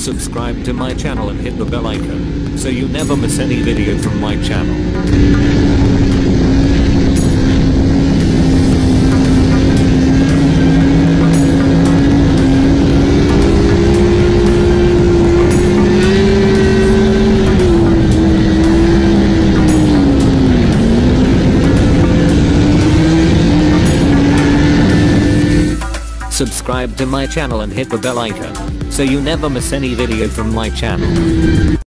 Subscribe to my channel and hit the bell icon so you never miss any video from my channel. Subscribe to my channel and hit the bell icon so you never miss any video from my channel.